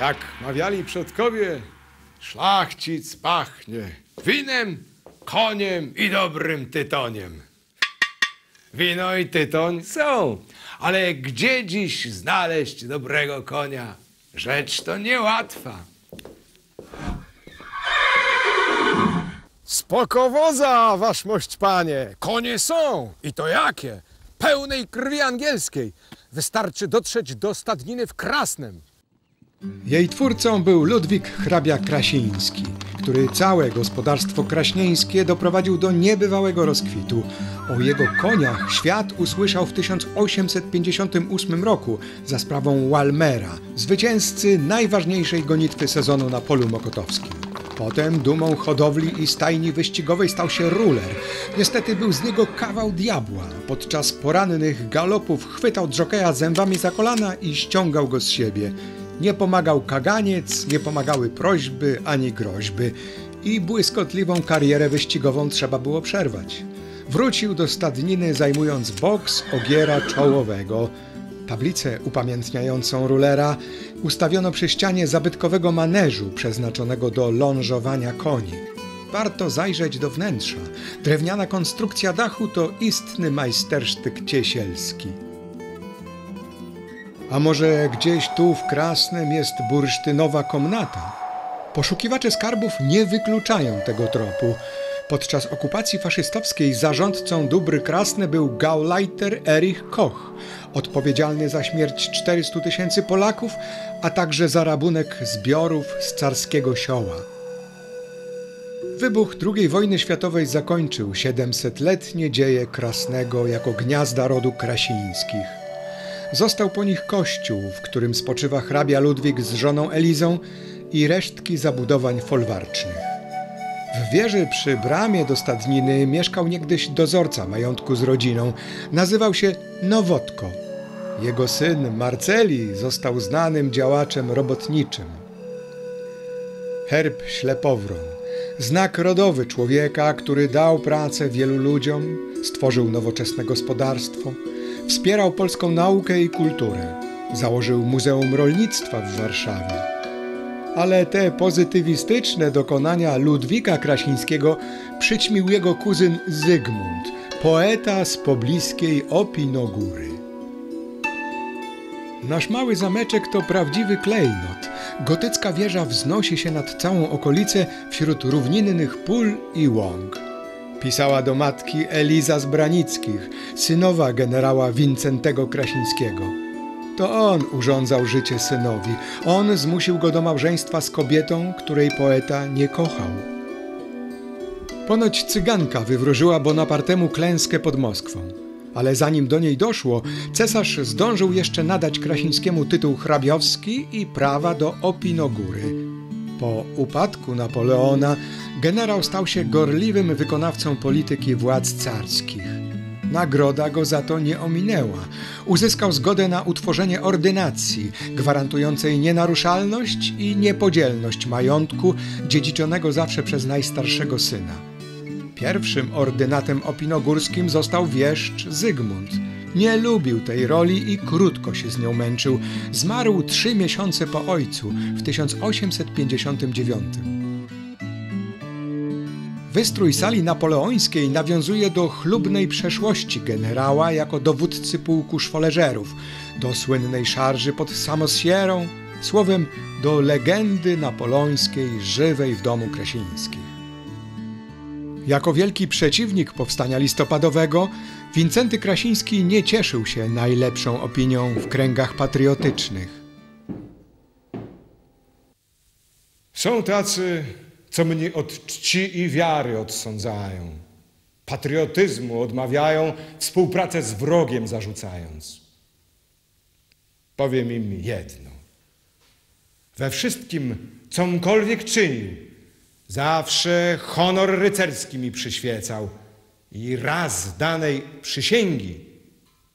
Jak mawiali przodkowie, szlachcic pachnie winem, koniem i dobrym tytoniem. Wino i tytoń są, ale gdzie dziś znaleźć dobrego konia? Rzecz to niełatwa. Spokowoza, waszmość panie! Konie są! I to jakie? Pełnej krwi angielskiej. Wystarczy dotrzeć do stadniny w Krasnem. Jej twórcą był Ludwik hrabia Krasiński, który całe gospodarstwo kraśnieńskie doprowadził do niebywałego rozkwitu. O jego koniach świat usłyszał w 1858 roku za sprawą Walmera, zwycięzcy najważniejszej gonitwy sezonu na polu mokotowskim. Potem dumą hodowli i stajni wyścigowej stał się ruler. Niestety był z niego kawał diabła. Podczas porannych galopów chwytał dżokeja zębami za kolana i ściągał go z siebie. Nie pomagał kaganiec, nie pomagały prośby ani groźby i błyskotliwą karierę wyścigową trzeba było przerwać. Wrócił do stadniny zajmując boks ogiera czołowego. Tablicę upamiętniającą rulera ustawiono przy ścianie zabytkowego maneżu przeznaczonego do lążowania koni. Warto zajrzeć do wnętrza. Drewniana konstrukcja dachu to istny majstersztyk ciesielski. A może gdzieś tu w Krasnem jest bursztynowa komnata? Poszukiwacze skarbów nie wykluczają tego tropu. Podczas okupacji faszystowskiej zarządcą dóbr Krasne był Gauleiter Erich Koch, odpowiedzialny za śmierć 400 tysięcy Polaków, a także za rabunek zbiorów z carskiego sioła. Wybuch II wojny światowej zakończył 700-letnie dzieje Krasnego jako gniazda rodu Krasińskich. Został po nich kościół, w którym spoczywa hrabia Ludwik z żoną Elizą i resztki zabudowań folwarcznych. W wieży przy bramie do stadniny mieszkał niegdyś dozorca majątku z rodziną. Nazywał się Nowotko. Jego syn Marceli został znanym działaczem robotniczym. Herb ślepowron. Znak rodowy człowieka, który dał pracę wielu ludziom, stworzył nowoczesne gospodarstwo, wspierał polską naukę i kulturę, założył Muzeum Rolnictwa w Warszawie. Ale te pozytywistyczne dokonania Ludwika Krasińskiego przyćmił jego kuzyn Zygmunt, poeta z pobliskiej Opinogóry. Nasz mały zameczek to prawdziwy klejnot. Gotycka wieża wznosi się nad całą okolicę wśród równinnych pól i łąk. Pisała do matki Eliza z synowa generała Wincentego Krasińskiego. To on urządzał życie synowi. On zmusił go do małżeństwa z kobietą, której poeta nie kochał. Ponoć cyganka wywróżyła Bonapartemu klęskę pod Moskwą. Ale zanim do niej doszło, cesarz zdążył jeszcze nadać Krasińskiemu tytuł hrabiowski i prawa do Opinogóry. Po upadku Napoleona generał stał się gorliwym wykonawcą polityki władz carskich. Nagroda go za to nie ominęła. Uzyskał zgodę na utworzenie ordynacji gwarantującej nienaruszalność i niepodzielność majątku dziedziczonego zawsze przez najstarszego syna. Pierwszym ordynatem opinogórskim został wieszcz Zygmunt. Nie lubił tej roli i krótko się z nią męczył. Zmarł trzy miesiące po ojcu w 1859. Wystrój sali napoleońskiej nawiązuje do chlubnej przeszłości generała jako dowódcy pułku szwoleżerów, do słynnej szarży pod Samosierą, słowem do legendy napoleońskiej żywej w domu Kresińskich. Jako wielki przeciwnik powstania listopadowego, Wincenty Krasiński nie cieszył się najlepszą opinią w kręgach patriotycznych. Są tacy, co mnie od czci i wiary odsądzają. Patriotyzmu odmawiają, współpracę z wrogiem zarzucając. Powiem im jedno. We wszystkim, comkolwiek czynił, zawsze honor rycerski mi przyświecał i raz danej przysięgi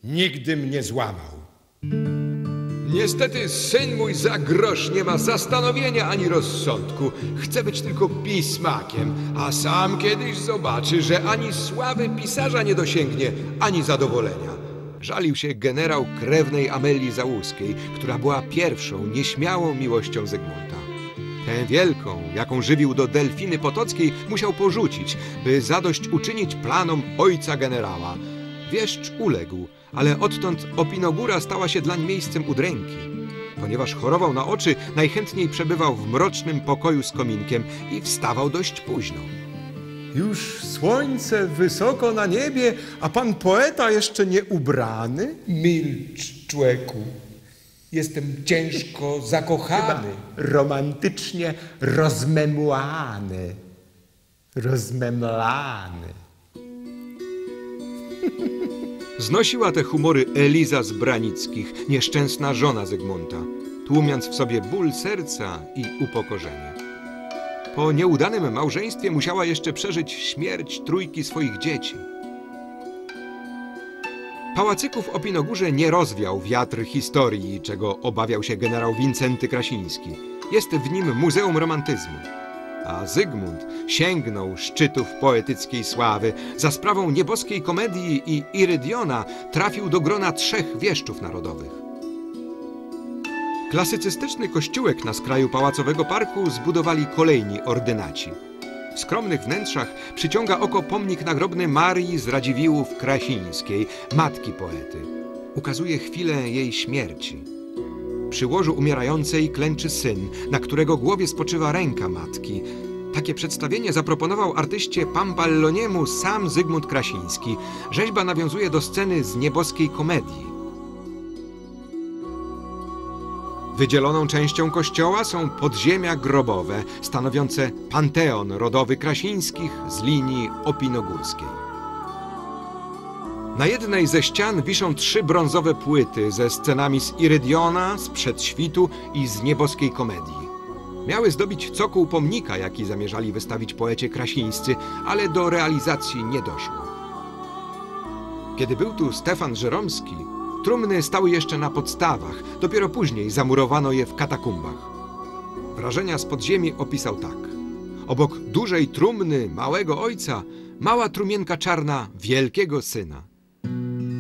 nigdy mnie złamał. Niestety syn mój za grosz nie ma zastanowienia ani rozsądku. Chce być tylko pismakiem, a sam kiedyś zobaczy, że ani sławy pisarza nie dosięgnie, ani zadowolenia. Żalił się generał krewnej Amelii Załuskiej, która była pierwszą nieśmiałą miłością Zygmunta. Tę wielką, jaką żywił do Delfiny Potockiej, musiał porzucić, by zadość uczynić planom ojca generała. Wieszcz uległ, ale odtąd Opinogóra stała się dlań miejscem udręki. Ponieważ chorował na oczy, najchętniej przebywał w mrocznym pokoju z kominkiem i wstawał dość późno. Już słońce wysoko na niebie, a pan poeta jeszcze nie ubrany? Milcz, człeku. Jestem ciężko zakochany. romantycznie rozmemłany. Rozmemlany. Znosiła te humory Eliza z Branickich, nieszczęsna żona Zygmunta, tłumiąc w sobie ból serca i upokorzenie. Po nieudanym małżeństwie musiała jeszcze przeżyć śmierć trójki swoich dzieci. Pałacyków w Opinogórze nie rozwiał wiatr historii, czego obawiał się generał Wincenty Krasiński. Jest w nim muzeum romantyzmu. A Zygmunt sięgnął szczytów poetyckiej sławy. Za sprawą nieboskiej komedii i Irydiona trafił do grona trzech wieszczów narodowych. Klasycystyczny kościółek na skraju pałacowego parku zbudowali kolejni ordynaci. W skromnych wnętrzach przyciąga oko pomnik nagrobny Marii z Radziwiłłów Krasińskiej, matki poety. Ukazuje chwilę jej śmierci. Przy łożu umierającej klęczy syn, na którego głowie spoczywa ręka matki. Takie przedstawienie zaproponował artyście Pampalloniemu sam Zygmunt Krasiński. Rzeźba nawiązuje do sceny z nieboskiej komedii. Wydzieloną częścią kościoła są podziemia grobowe, stanowiące panteon rodowy Krasińskich z linii opinogórskiej. Na jednej ze ścian wiszą trzy brązowe płyty ze scenami z Irydiona, z Przedświtu i z nieboskiej komedii. Miały zdobić cokół pomnika, jaki zamierzali wystawić poecie krasińscy, ale do realizacji nie doszło. Kiedy był tu Stefan Żeromski, trumny stały jeszcze na podstawach, dopiero później zamurowano je w katakumbach. Wrażenia z podziemi opisał tak. Obok dużej trumny małego ojca, mała trumienka czarna wielkiego syna.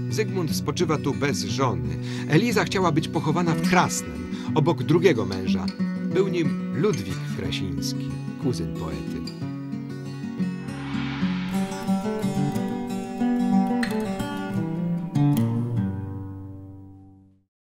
Zygmunt spoczywa tu bez żony. Eliza chciała być pochowana w Krasnem, obok drugiego męża. Był nim Ludwik Krasiński, kuzyn poety.